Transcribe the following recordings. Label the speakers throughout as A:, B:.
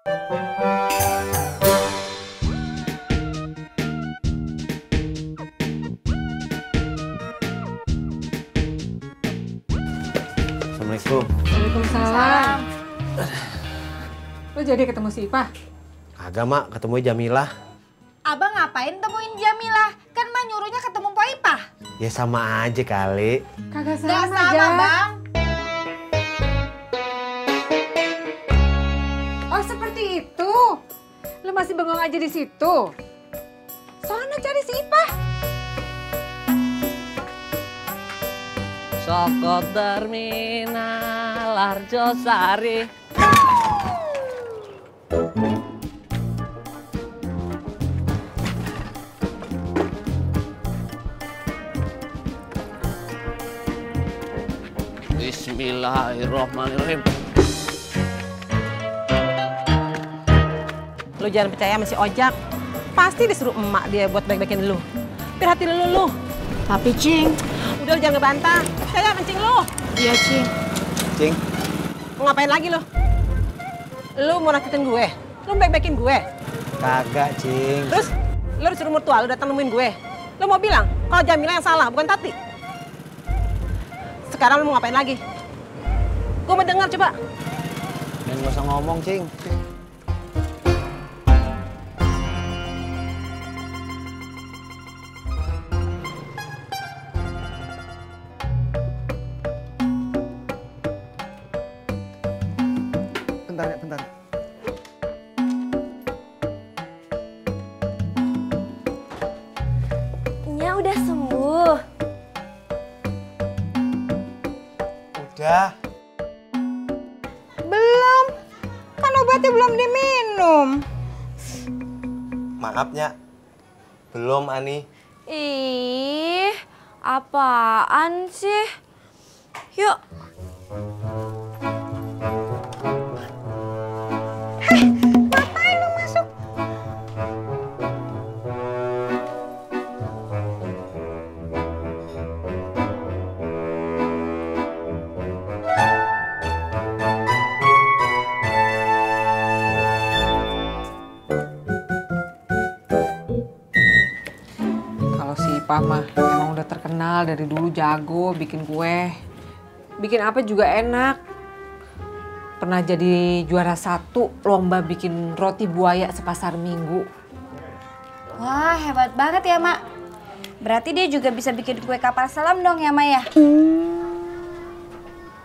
A: Assalamualaikum.
B: Waalaikumsalam. Lo jadi ketemu si Ipah?
A: Kagak mak, ketemu Jamilah.
C: Abang ngapain temuin Jamilah? Kan mah nyuruhnya ketemu Poipah.
A: Ya sama aja kali.
B: Kagak
C: Gak
B: sama,
C: sama,
B: Jang.
C: Bang.
B: Masih bengong aja di situ. Soalnya cari si Ipah.
D: Soko terminal Arjosari. Bismillahirrahmanirrahim.
E: Lu jangan percaya sama si Ojak. Pasti disuruh emak dia buat baik-baikin lu. Biar hati lu lu.
C: Tapi Cing.
E: Udah lu jangan ngebantah. Saya kencing lu.
C: Iya Cing.
A: Cing,
E: Mau ngapain lagi lu? Lu mau nakutin gue? Lu baik-baikin gue?
A: kagak cing.
E: Terus lu disuruh mertua lu datang nemuin gue. Lu mau bilang kalau Jamila yang salah, bukan Tati. Sekarang lu mau ngapain lagi? Gue mau dengar coba.
A: Dan gak usah ngomong cing. Bentar ya, bentar.
F: Nya udah sembuh.
A: Udah.
B: Belum. Kan obatnya belum diminum.
A: Maafnya. Belum, Ani.
F: Ih, apaan sih? Yuk.
B: Ipah mah emang udah terkenal dari dulu jago bikin kue. Bikin apa juga enak. Pernah jadi juara satu lomba bikin roti buaya sepasar minggu.
C: Wah hebat banget ya Mak. Berarti dia juga bisa bikin kue kapal selam dong ya Mak ya?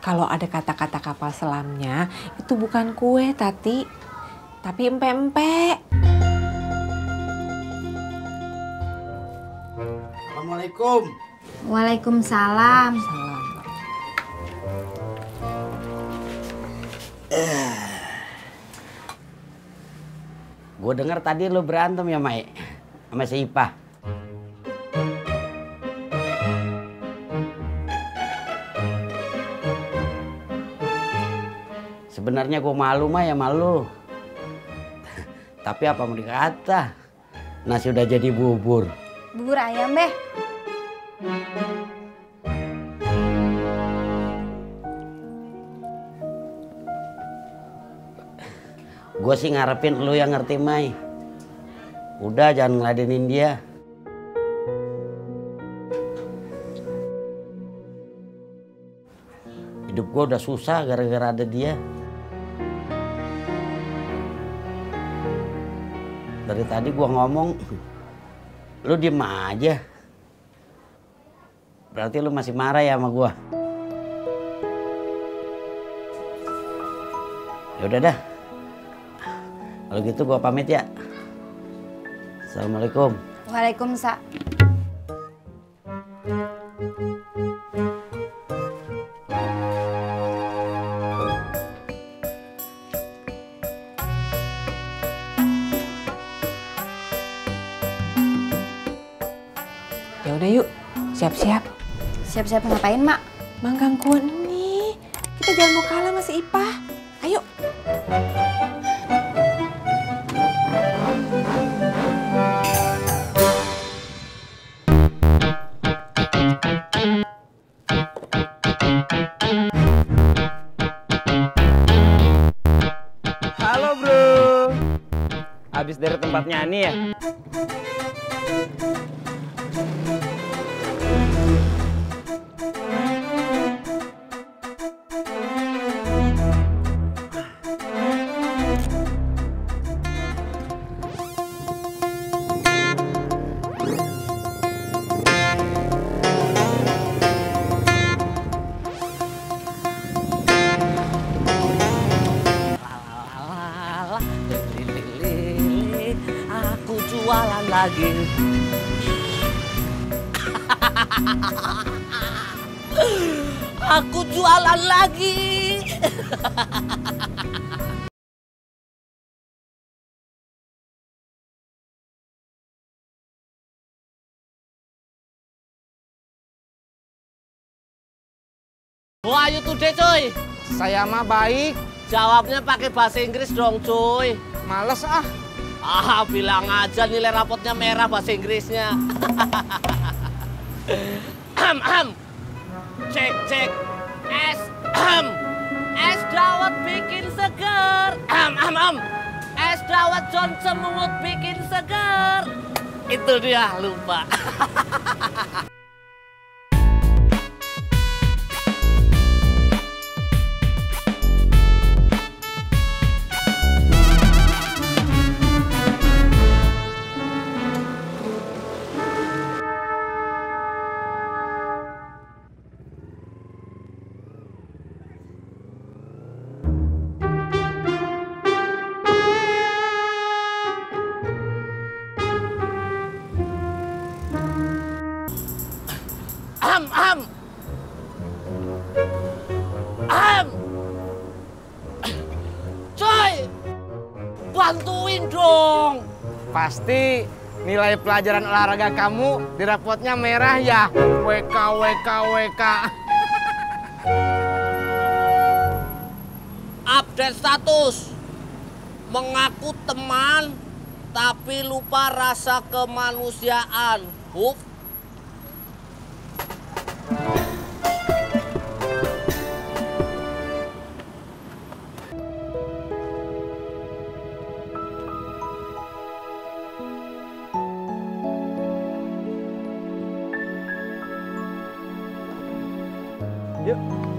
B: Kalau ada kata-kata kapal selamnya, itu bukan kue, Tati. Tapi empe-empe.
A: Assalamualaikum.
C: Waalaikumsalam.
B: Salam.
D: Gue denger tadi lu berantem ya, Mai. Sama si Ipah. Sebenarnya gue malu mah ya malu. Tapi apa mau dikata? Nasi udah jadi bubur.
C: Bubur ayam beh.
D: Gue sih ngarepin lu yang ngerti Mai. Udah jangan ngeladenin dia. Hidup gue udah susah gara-gara ada dia. Dari tadi gua ngomong, lu diem aja. Berarti lu masih marah ya sama gua. Ya udah dah. Kalau gitu gua pamit ya. Assalamualaikum.
C: Waalaikumsalam.
B: Ya udah yuk, siap-siap.
C: Siap-siap ngapain, Mak?
B: Manggangguan nih. Kita jangan mau kalah masih Ipah. Ayo. Halo, Bro.
G: Habis dari tempatnya Ani ya?
H: Aku jualan lagi. Aku jualan lagi. Wah, you today, coy.
G: Saya mah baik,
H: Jawabnya pakai bahasa Inggris dong, cuy.
G: males ah.
H: Ah, bilang aja nilai rapotnya merah bahasa Inggrisnya. Am, am. Cek, cek. Es, am. Es dawet bikin seger. Am, am, am. Es dawet John Semungut bikin seger. Itu dia, lupa. Bantuin dong.
G: Pasti nilai pelajaran olahraga kamu di rapotnya merah ya. WK, WK, WK.
H: Update status. Mengaku teman tapi lupa rasa kemanusiaan. Huf.
G: Yuk.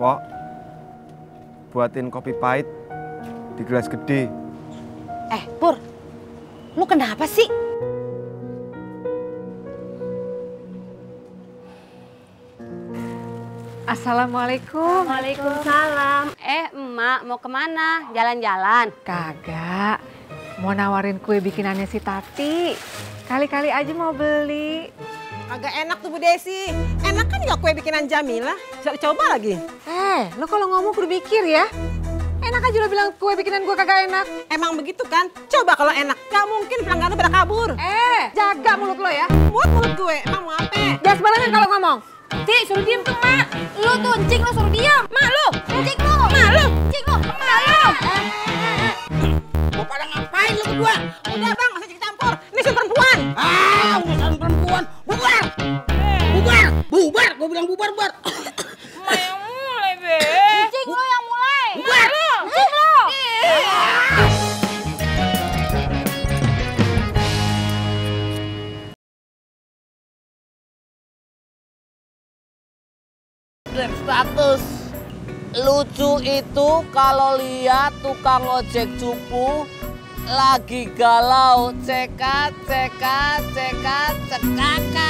A: Pok, buatin kopi pahit di gelas gede.
E: Eh, Pur, lu kenapa sih?
B: Assalamualaikum.
I: Waalaikumsalam. Eh, emak mau ke mana? Jalan-jalan?
B: Kagak, mau nawarin kue bikinannya si Tati. Kali-kali aja mau beli.
E: Agak enak tuh Bu Desi. Enak kan ya kue bikinan Jamila? Dicoba lagi.
B: Eh, lo kalau ngomong kudu mikir ya. Enak aja lo bilang kue bikinan gue kagak enak.
E: Emang begitu kan? Coba kalau enak. Gak mungkin pelanggan lu pada kabur.
B: Eh, jaga mulut lo ya.
E: Muat mulut gue. Emang mau apa?
B: Jangan sembarangan kalau ngomong.
C: Ti, suruh diem tuh, Mak. Lu tuh, cing lu suruh diem. Mak lu, cing lu. Mak lu, cing lu. Mak lu.
D: Mau pada ngapain lu berdua?
E: Udah bang, gak usah campur. Ini si perempuan.
D: Ah, Bubar! Bilang bubar, bubar.
C: Cing lu yang mulai.
D: Bubar!
C: Cing lu.
H: Update status. Lucu itu kalau lihat tukang ojek cupu lagi galau cekat cekat cekat cekakak